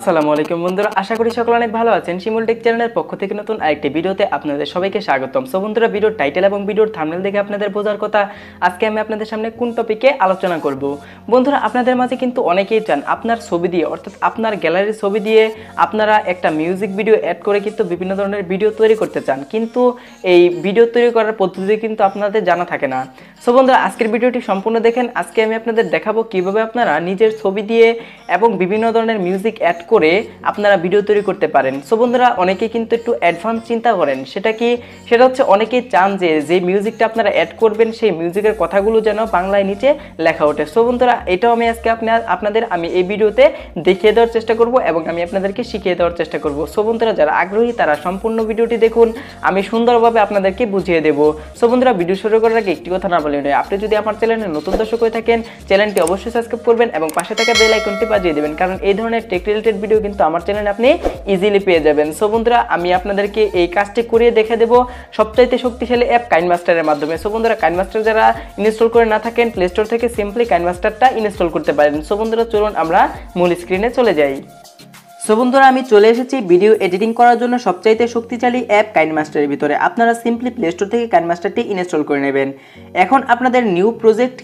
আসসালামু আলাইকুম বন্ধুরা, আশা করি সকলে অনেক ভালো আছেন। শিমুল টেক চ্যানেলের পক্ষ থেকে নতুন আরেকটি ভিডিওতে আপনাদের সবাইকে স্বাগতম। সো বন্ধুরা ভিডিওর টাইটেল এবং ভিডিওর থাম্বনেল দেখে আপনাদের বোঝার কথা, আজকে আমি আপনাদের সামনে কোন টপিকে আলোচনা করব। বন্ধুরা, আপনাদের মাঝে কিন্তু অনেকেই চান আপনার ছবি দিয়ে, অর্থাৎ আপনার গ্যালারির ছবি দিয়ে আপনারা একটা মিউজিক ভিডিও অ্যাড করে কিন্তু বিভিন্ন ধরনের ভিডিও তৈরি করতে চান। কিন্তু এই ভিডিও তৈরি করার পদ্ধতি কিন্তু আপনাদের জানা থাকে না। সো বন্ধুরা, আজকের ভিডিওটি সম্পূর্ণ দেখেন। আজকে আমি আপনাদের দেখাবো কীভাবে আপনারা নিজের ছবি দিয়ে এবং বিভিন্ন ধরনের মিউজিক অ্যাড করে আপনারা ভিডিও তৈরি করতে পারেন। সো বন্ধুরা, অনেকেই কিন্তু একটু অ্যাডভান্স চিন্তা করেন। সেটা কি? সেটা হচ্ছে অনেকেই চান যে যে মিউজিকটা আপনারা অ্যাড করবেন, সেই মিউজিকের কথাগুলো যেন বাংলায় নিচে লেখা ওঠে। সো বন্ধুরা, এটাও আমি আজকে আপনার আপনাদের আমি এই ভিডিওতে দেখিয়ে দেওয়ার চেষ্টা করব এবং আমি আপনাদেরকে শিখিয়ে দেওয়ার চেষ্টা করব। সো বন্ধুরা, যারা আগ্রহী, তারা সম্পূর্ণ ভিডিওটি দেখুন। আমি সুন্দরভাবে আপনাদেরকে বুঝিয়ে দেব। সো বন্ধুরা ভিডিও শুরু করার আগে একটি কথা না বলে নয়। আপনি যদি আমার চ্যানেলে নতুন দর্শক হয়ে থাকেন, চ্যানেলটি অবশ্যই সাবস্ক্রাইব করবেন এবং পাশে থাকা বেল আইকনটি বাজিয়ে দেবেন। কারণ এই ধরনের টেক রিলেটেড ভিডিও কিন্তু আমার চ্যানেলে আপনি ইজিলি পেয়ে যাবেন। সো বন্ধুরা, আমি আপনাদেরকে এই কাজটি করিয়ে দেখে দেবো সবচাইতে শক্তিশালী অ্যাপ কাইনমাস্টারের মাধ্যমে। সো বন্ধুরা কাইনমাস্টার যারা ইনস্টল করে না থাকেন প্লে স্টোর থেকে সিম্পলি কাইনমাস্টারটা ইনস্টল করতে পারেন। সো বন্ধুরা, চলুন আমরা মূল স্ক্রিনে চলে যাই। সো বন্ধুরা, আমি চলে এসেছি ভিডিও এডিটিং করার জন্য সবচাইতে শক্তিশালী অ্যাপ কাইনমাস্টারের ভিতরে। আপনারা সিম্পলি প্লে স্টোর থেকে কাইনমাস্টারটি ইনস্টল করে নেবেন। এখন আপনাদের নিউ প্রজেক্ট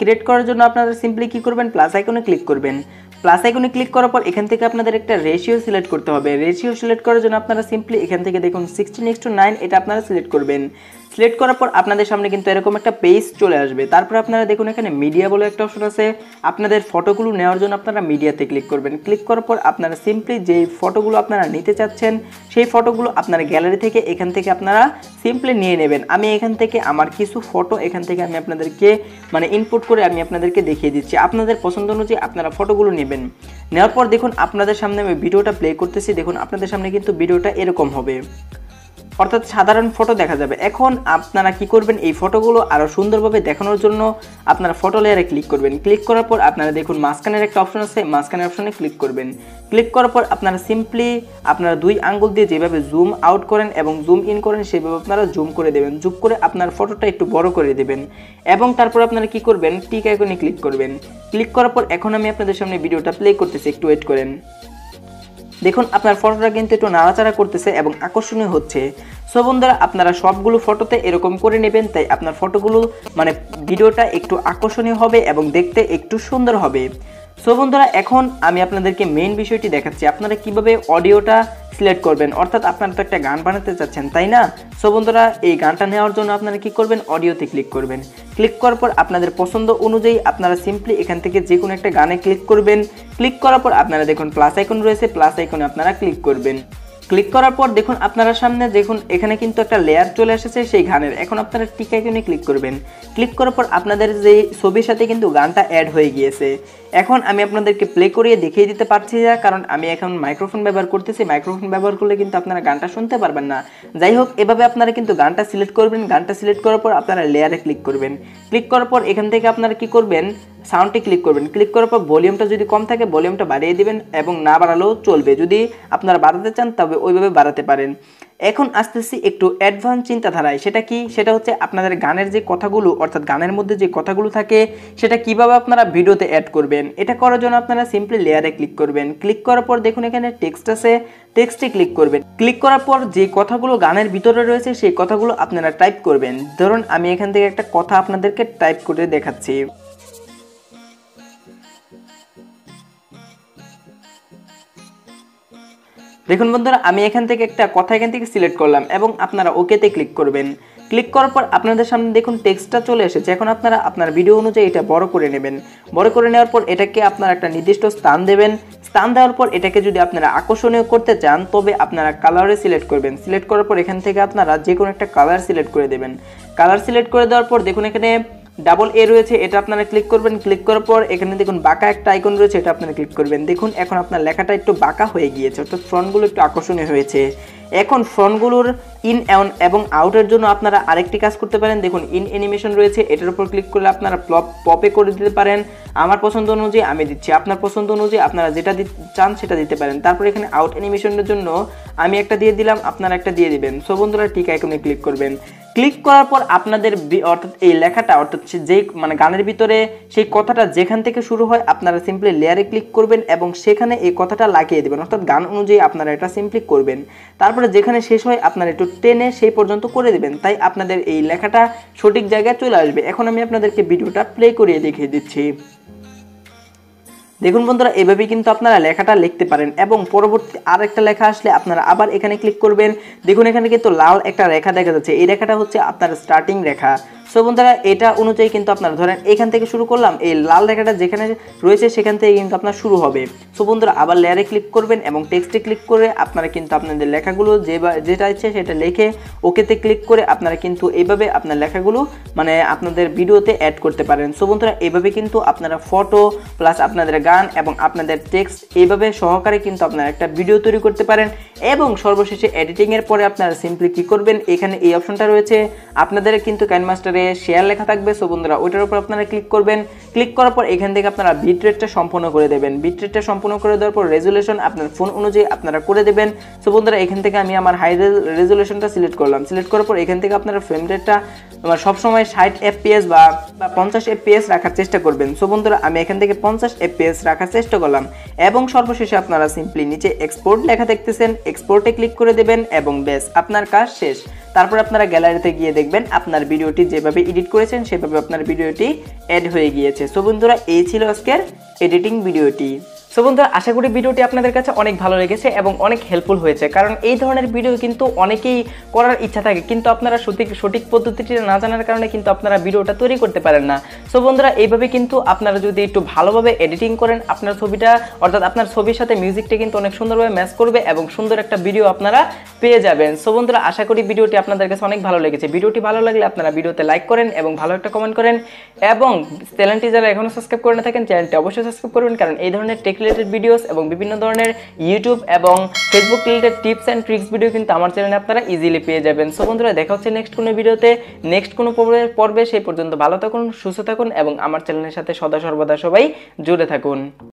ক্রিয়েট করার জন্য আপনারা সিম্পলি কি করবেন? প্লাস আইকনে ক্লিক করবেন। প্লাস আইকনে ক্লিক করার পর এখান থেকে আপনাদের একটা রেশিও সিলেক্ট করতে হবে। রেশিও সিলেক্ট করার জন্য আপনারা সিম্পলি এখান থেকে দেখুন সিক্সটিন এক্স টু নাইন এটা আপনারা সিলেক্ট করবেন। সিলেক্ট করার পর আপনাদের সামনে কিন্তু এরকম একটা পেজ চলে আসবে। তারপর আপনারা দেখুন এখানে মিডিয়া বলে একটা অপশন আছে। আপনাদের ফটোগুলো নেওয়ার জন্য আপনারা মিডিয়াতে ক্লিক করবেন। ক্লিক করার পর আপনারা সিম্পলি যে ফটোগুলো আপনারা নিতে চাচ্ছেন, সেই ফটোগুলো আপনার গ্যালারি থেকে এখান থেকে আপনারা সিম্পলি নিয়ে নেবেন। আমি এখান থেকে আমার কিছু ফটো এখান থেকে আমি আপনাদেরকে মানে ইনপুট করে আমি আপনাদেরকে দেখিয়ে দিচ্ছি। আপনাদের পছন্দ অনুযায়ী আপনারা ফটোগুলো নেবেন। নেওয়ার পর দেখুন আপনাদের সামনে আমি ভিডিওটা প্লে করতেছি, দেখুন আপনাদের সামনে কিন্তু ভিডিওটা এরকম হবে। অর্থাৎ সাধারণ ফটো দেখা যাবে। এখন আপনারা কি করবেন? এই ফটোগুলো আরও সুন্দরভাবে দেখানোর জন্য আপনারা ফটো লেয়ারে ক্লিক করবেন। ক্লিক করার পর আপনারা দেখুন মাঝখানের একটা অপশন আছে, মাঝখানের অপশনে ক্লিক করবেন। ক্লিক করার পর আপনারা সিম্পলি আপনারা দুই আঙ্গুল দিয়ে যেভাবে জুম আউট করেন এবং জুম ইন করেন, সেভাবে আপনারা জুম করে দেবেন। জুম করে আপনার ফটোটা একটু বড় করে দেবেন। এবং তারপর আপনারা কি করবেন? টিক আইকনে ক্লিক করবেন। ক্লিক করার পর এখন আমি আপনাদের সামনে ভিডিওটা প্লে করতেছি, একটু ওয়েট করেন। দেখুন, আপনার ফটোটা কিন্তু একটু নাড়াচাড়া করতেছে এবং আকর্ষণীয় হচ্ছে। সো বন্ধুরা, আপনারা সবগুলো ফটোতে এরকম করে নেবেন, তাই আপনার ফটোগুলো মানে ভিডিওটা একটু আকর্ষণীয় হবে এবং দেখতে একটু সুন্দর হবে। সো বন্ধুরা, এখন আমি আপনাদেরকে মেইন বিষয়টি দেখাচ্ছি। আপনারা কীভাবে অডিওটা সিলেক্ট করবেন। অর্থাৎ আপনারা তো একটা গান বানাতে চাচ্ছেন, তাই না? সো বন্ধুরা, এই গানটা নেওয়ার জন্য আপনারা কি করবেন? অডিওতে ক্লিক করবেন। ক্লিক করার পর আপনাদের পছন্দ অনুযায়ী আপনারা সিম্পলি এখান থেকে যে কোনো একটা গানে ক্লিক করবেন। ক্লিক করার পর আপনারা দেখুন প্লাস আইকন রয়েছে প্লাস আইকনে আপনারা ক্লিক করবেন। ক্লিক করার পর দেখুন আপনারা সামনে দেখুন, এখানে কিন্তু একটা লেয়ার চলে এসেছে, সেই গানের এখন আপনারা টিক আইকনে ক্লিক করবেন। ক্লিক করার পর আপনাদের যে ছবির সাথে কিন্তু গানটা অ্যাড হয়ে গিয়েছে। এখন আমি আপনাদেরকে প্লে করিয়ে দেখিয়ে দিতে পারছি না কারণ আমি এখন মাইক্রোফোন ব্যবহার করতেছি। মাইক্রোফোন ব্যবহার করলে কিন্তু আপনারা গানটা শুনতে পারবেন না। যাই হোক, এভাবে আপনারা কিন্তু গানটা সিলেক্ট করবেন। গানটা সিলেক্ট করার পর আপনারা লেয়ারে ক্লিক করবেন। ক্লিক করার পর এখান থেকে আপনারা কি করবেন? সাউন্ডটি ক্লিক করবেন। ক্লিক করার পর ভলিউমটা যদি কম থাকে ভলিউমটা বাড়িয়ে দিবেন এবং না বাড়ালেও চলবে। যদি আপনারা বাড়াতে চান, তবে ওইভাবে বাড়াতে পারেন। এখন আসতেছি একটু অ্যাডভান্স চিন্তাধারায়। সেটা কি? সেটা হচ্ছে আপনাদের গানের যে কথাগুলো, অর্থাৎ গানের মধ্যে যে কথাগুলো থাকে, সেটা কীভাবে আপনারা ভিডিওতে অ্যাড করবেন? এটা করার জন্য আপনারা সিম্পলি লেয়ারে ক্লিক করবেন। ক্লিক করার পর দেখুন এখানে টেক্সট আছে টেক্সটে ক্লিক করবেন। ক্লিক করার পর যে কথাগুলো গানের ভিতরে রয়েছে, সেই কথাগুলো আপনারা টাইপ করবেন। ধরুন আমি এখান থেকে একটা কথা আপনাদেরকে টাইপ করে দেখাচ্ছি। দেখুন বন্ধুরা, আমি এখান থেকে একটা কথা এখান থেকে সিলেক্ট করলাম এবং আপনারা ওকেতে ক্লিক করবেন। ক্লিক করার পর আপনাদের সামনে দেখুন টেক্সটটা চলে এসেছে। এখন আপনারা আপনার ভিডিও অনুযায়ী এটা বড় করে নেবেন। বড় করে নেওয়ার পর এটাকে আপনারা একটা নির্দিষ্ট স্থান দেবেন। স্থান দেওয়ার পর এটাকে যদি আপনারা আকর্ষণীয় করতে চান, তবে আপনারা কালারে সিলেক্ট করবেন। সিলেক্ট করার পর এখান থেকে আপনারা যে কোনো একটা কালার সিলেক্ট করে দেবেন। কালার সিলেক্ট করে দেওয়ার পর দেখুন এখানে ডাবল এ রয়েছে, এটা আপনারা ক্লিক করবেন ক্লিক করার পর এখানে দেখুন বাঁকা একটা আইকন রয়েছে, এটা আপনারা ক্লিক করবেন। দেখুন, এখন আপনার লেখাটা একটু বাঁকা হয়ে গিয়েছে, অর্থাৎ ফ্রন্টগুলো একটু আকর্ষণীয় হয়েছে। এখন ফ্রন্টগুলোর ইন এবং আউটের জন্য আপনারা আরেকটি কাজ করতে পারেন। দেখুন, ইন অ্যানিমেশন রয়েছে, এটার উপর ক্লিক করলে আপনারা প্লপ, পপে করে দিতে পারেন। আমার পছন্দ অনুযায়ী আমি দিচ্ছি, আপনার পছন্দ অনুযায়ী আপনারা যেটা চান সেটা দিতে পারেন। তারপর এখানে আউট অ্যানিমেশনের জন্য আমি একটা দিয়ে দিলাম, আপনারা একটা দিয়ে দিবেন। সো বন্ধুরা, ঠিক আইকনে ক্লিক করবেন। ক্লিক করার পর আপনাদের অর্থাৎ এই লেখাটা, অর্থাৎ যেই মানে গানের ভিতরে সেই কথাটা যেখান থেকে শুরু হয়, আপনারা সিম্পলি লেয়ারে ক্লিক করবেন এবং সেখানে এই কথাটা লাগিয়ে দেবেন। অর্থাৎ গান অনুযায়ী আপনারা এটা সিম্পলি করবেন। তারপরে যেখানে শেষ হয়, আপনারা একটু টেনে সেই পর্যন্ত করে দেবেন। তাই আপনাদের এই লেখাটা সঠিক জায়গায় চলে আসবে। এখন আমি আপনাদেরকে ভিডিওটা প্লে করিয়ে দেখিয়ে দিচ্ছি। দেখুন বন্ধুরা, এভাবেই কিন্তু আপনারা লেখাটা লিখতে পারেন এবং পরবর্তী আর একটা লেখা আসলে আপনারা আবার এখানে ক্লিক করবেন। দেখুন এখানে কিন্তু লাল একটা রেখা দেখা যাচ্ছে। এই রেখাটা হচ্ছে আপনার স্টার্টিং রেখা। সো বন্ধুরা, এটা অনুযায়ী কিন্তু আপনারা ধরেন এখান থেকে শুরু করলাম, এই লাল রেখাটা যেখানে রয়েছে সেখান থেকে কিন্তু আপনার শুরু হবে। সো বন্ধুরা, আবার লেয়ারে ক্লিক করবেন এবং টেক্সটে ক্লিক করে আপনারা কিন্তু আপনাদের লেখাগুলো যে যেটা ইচ্ছে সেটা লিখে ওকেতে ক্লিক করে আপনারা কিন্তু এইভাবে আপনার লেখাগুলো মানে আপনাদের ভিডিওতে অ্যাড করতে পারেন। সো বন্ধুরা, এইভাবে কিন্তু আপনারা ফটো প্লাস আপনাদের গান এবং আপনাদের টেক্সট এইভাবে সহকারে কিন্তু আপনারা একটা ভিডিও তৈরি করতে পারেন এবং সর্বশেষে এডিটিংয়ের পরে আপনারা সিম্পলি কী করবেন, এখানে এই অপশনটা রয়েছে। আপনাদের কিন্তু কাইনমাস্টারে শেয়ার লেখা থাকবে। সো বন্ধুরা, ওইটার উপর আপনারা ক্লিক করবেন। ক্লিক করার পর এখান থেকে আপনারা বিট রেটটা সম্পূর্ণ করে দেবেন। বিট রেটটা সম্পূর্ণ করে দেওয়ার পর রেজুলেশন আপনার ফোন অনুযায়ী আপনারা করে দেবেন। সো বন্ধুরা, এখান থেকে আমি আমার হাই রেজুলেশনটা সিলেক্ট করলাম। সিলেক্ট করার পর এখান থেকে আপনারা ফ্রেম রেটটা আমার সবসময় ষাট এফপিএস বা পঞ্চাশ এফপিএস রাখার চেষ্টা করবেন। সো বন্ধুরা, আমি এখান থেকে পঞ্চাশ এফপিএস রাখার চেষ্টা করলাম। এবং সর্বশেষে আপনারা সিম্পলি নিচে এক্সপোর্ট লেখা দেখতেছেন। এক্সপোর্টে ক্লিক করে দেবেন এবং বেশ আপনার কাজ শেষ। তারপর আপনারা গ্যালারিতে গিয়ে দেখবেন আপনার ভিডিওটি যেভাবে এডিট করেছেন, সেভাবে আপনার ভিডিওটি অ্যাড হয়ে গিয়েছে। সো বন্ধুরা, এই ছিল আজকের এডিটিং ভিডিওটি। সো বন্ধুরা, আশা করি ভিডিওটি আপনাদের কাছে অনেক ভালো লেগেছে এবং অনেক হেল্পফুল হয়েছে। কারণ এই ধরনের ভিডিও কিন্তু অনেকেই করার ইচ্ছা থাকে, কিন্তু আপনারা সঠিক সঠিক পদ্ধতিটি না জানার কারণে কিন্তু আপনারা ভিডিওটা তৈরি করতে পারেন না। সো বন্ধুরা, এইভাবে কিন্তু আপনারা যদি একটু ভালোভাবে এডিটিং করেন, আপনার ছবিটা, অর্থাৎ আপনার ছবির সাথে মিউজিকটা কিন্তু অনেক সুন্দরভাবে ম্যাচ করবে এবং সুন্দর একটা ভিডিও আপনারা পেয়ে যাবেন। সো বন্ধুরা, আশা করি ভিডিওটি আপনাদের কাছে অনেক ভালো লেগেছে। ভিডিওটি ভালো লাগলে আপনারা ভিডিওতে লাইক করেন এবং ভালো একটা কমেন্ট করেন এবং চ্যানেলটি যারা এখনও সাবস্ক্রাইব করে না থাকেন, চ্যানেলটি অবশ্যই সাবস্ক্রাইব করবেন, কারণ এই ধরনের টেক রিলেটেড ভিডিওস এবং বিভিন্ন ধরনের ইউটিউব এবং Facebook related tips and tricks video কিন্তু আমার চ্যানেলে আপনারা ইজিলি পেয়ে যাবেন। সো বন্ধুরা, দেখা হচ্ছে নেক্সট কোনো ভিডিওতে নেক্সট কোনো পর্বে, সেই পর্যন্ত ভালো থাকুন, সুস্থ থাকুন এবং আমার চ্যানেলের সাথে সদা সর্বদা সবাই জুড়ে থাকুন।